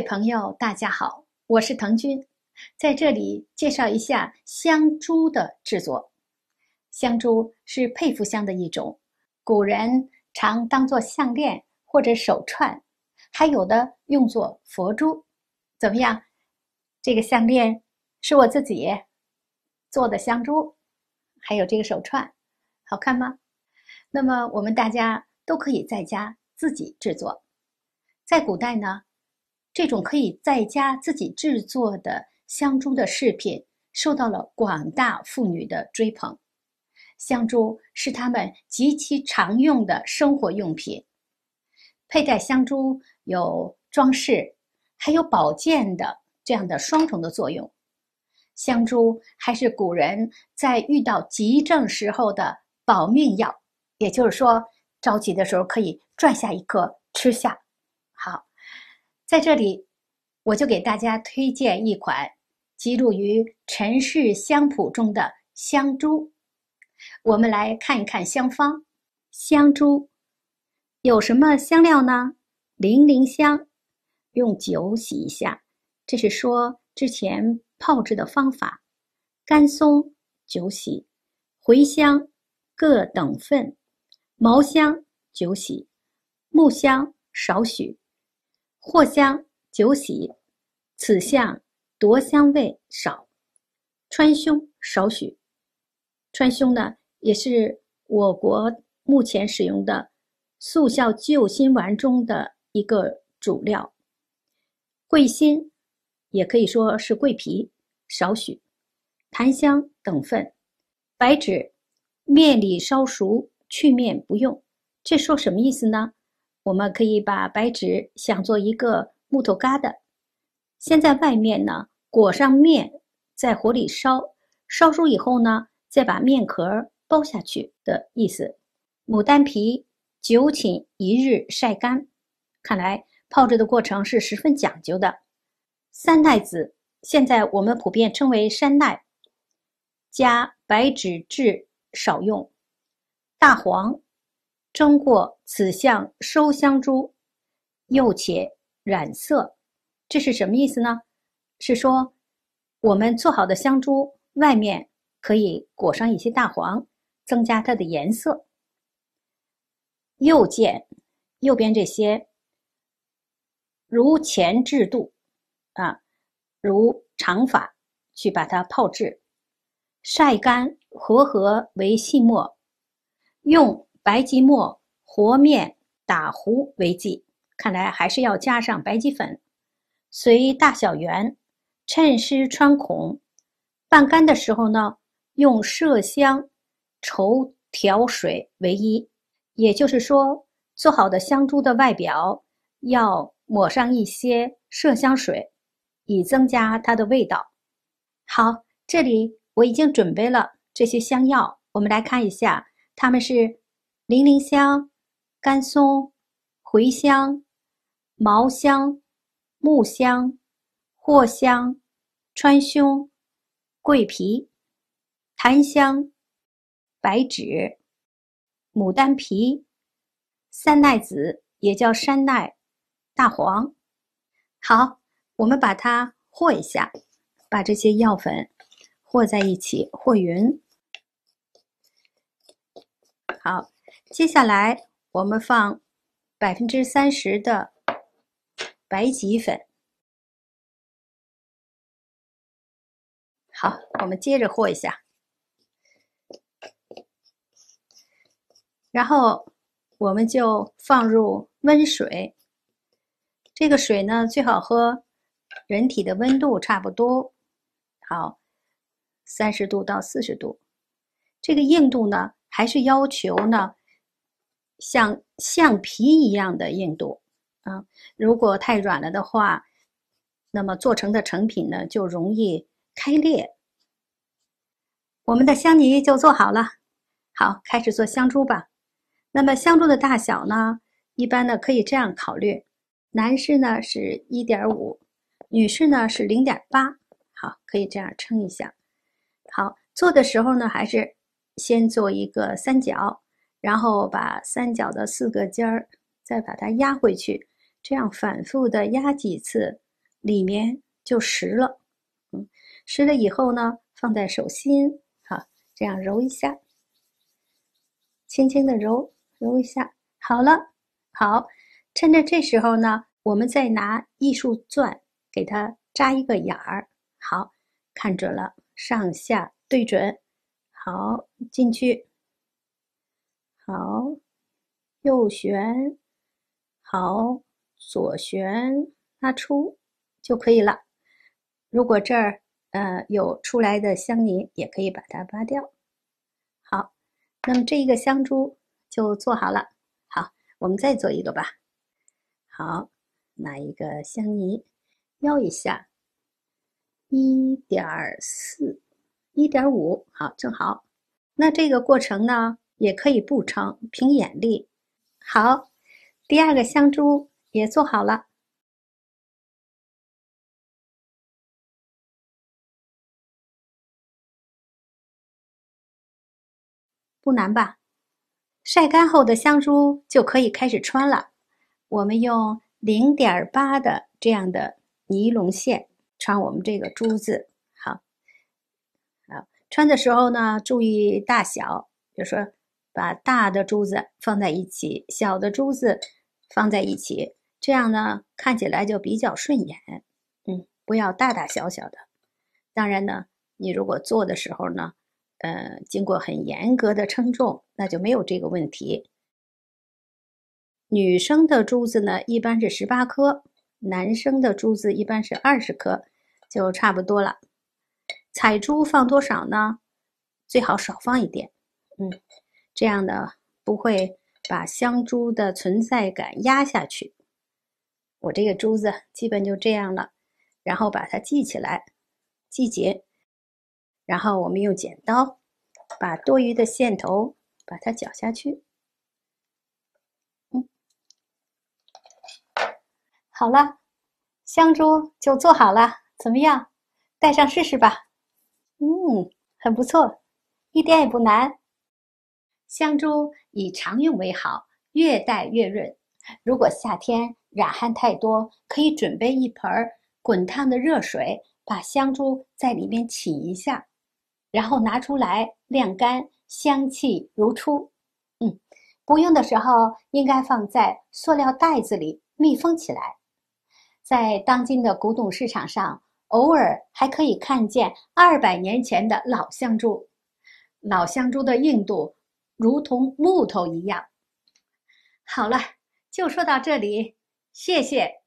位朋友，大家好，我是滕军，在这里介绍一下香珠的制作。香珠是佩服香的一种，古人常当做项链或者手串，还有的用作佛珠。怎么样？这个项链是我自己做的香珠，还有这个手串，好看吗？那么我们大家都可以在家自己制作。在古代呢？这种可以在家自己制作的香珠的饰品，受到了广大妇女的追捧。香珠是她们极其常用的生活用品。佩戴香珠有装饰，还有保健的这样的双重的作用。香珠还是古人在遇到急症时候的保命药，也就是说，着急的时候可以拽下一颗吃下。在这里，我就给大家推荐一款记录于《陈氏香谱》中的香珠。我们来看一看香方。香珠有什么香料呢？零陵香，用酒洗一下，这是说之前泡制的方法。甘松酒洗，茴香各等份，茅香酒洗，木香少许。藿香酒洗，此香夺香味少，川芎少许。川芎呢，也是我国目前使用的速效救心丸中的一个主料。桂心，也可以说是桂皮，少许。檀香等份。白芷，面里烧熟去面不用。这说什么意思呢？我们可以把白纸想做一个木头疙瘩，先在外面呢裹上面，在火里烧，烧熟以后呢，再把面壳包下去的意思。牡丹皮九寝一日晒干，看来泡制的过程是十分讲究的。三奈子现在我们普遍称为山奈，加白芷质少用。大黄。蒸过此项收香珠，又且染色，这是什么意思呢？是说我们做好的香珠外面可以裹上一些大黄，增加它的颜色。右见右边这些，如前制度啊，如长法去把它泡制，晒干和合为细末，用。白吉末和面打糊为剂，看来还是要加上白吉粉。随大小圆，趁湿穿孔。半干的时候呢，用麝香稠调水为一。也就是说，做好的香珠的外表要抹上一些麝香水，以增加它的味道。好，这里我已经准备了这些香药，我们来看一下，它们是。零陵香、甘松、茴香、茅香、木香、藿香、川芎、桂皮、檀香、白芷、牡丹皮、三奈子，也叫山奈、大黄。好，我们把它和一下，把这些药粉和在一起，和匀。好。接下来，我们放百分之三十的白吉粉。好，我们接着和一下，然后我们就放入温水。这个水呢，最好和人体的温度差不多，好，三十度到四十度。这个硬度呢，还是要求呢。像橡皮一样的硬度啊，如果太软了的话，那么做成的成品呢就容易开裂。我们的香泥就做好了，好，开始做香珠吧。那么香珠的大小呢，一般呢可以这样考虑：男士呢是一点五，女士呢是零点八。好，可以这样称一下。好，做的时候呢，还是先做一个三角。然后把三角的四个尖儿再把它压回去，这样反复的压几次，里面就实了。嗯，实了以后呢，放在手心，好，这样揉一下，轻轻的揉揉一下，好了。好，趁着这时候呢，我们再拿艺术钻给它扎一个眼儿。好，看准了，上下对准，好进去，好右旋，好左旋，拉出就可以了。如果这儿呃有出来的香泥，也可以把它拔掉。好，那么这一个香珠就做好了。好，我们再做一个吧。好，拿一个香泥，摇一下。一点四，一点五，好，正好。那这个过程呢，也可以不称，凭眼力。好，第二个香珠也做好了，不难吧？晒干后的香珠就可以开始穿了。我们用零点八的这样的尼龙线。穿我们这个珠子，好，好穿的时候呢，注意大小，比如说把大的珠子放在一起，小的珠子放在一起，这样呢看起来就比较顺眼。嗯，不要大大小小的。当然呢，你如果做的时候呢，呃，经过很严格的称重，那就没有这个问题。女生的珠子呢，一般是十八颗。男生的珠子一般是二十颗，就差不多了。彩珠放多少呢？最好少放一点，嗯，这样呢不会把香珠的存在感压下去。我这个珠子基本就这样了，然后把它系起来，系紧，然后我们用剪刀把多余的线头把它绞下去。嗯好了，香珠就做好了，怎么样？戴上试试吧。嗯，很不错，一点也不难。香珠以常用为好，越戴越润。如果夏天染汗太多，可以准备一盆滚烫的热水，把香珠在里面起一下，然后拿出来晾干，香气如初。嗯，不用的时候应该放在塑料袋子里密封起来。在当今的古董市场上，偶尔还可以看见二百年前的老香珠，老香珠的硬度如同木头一样。好了，就说到这里，谢谢。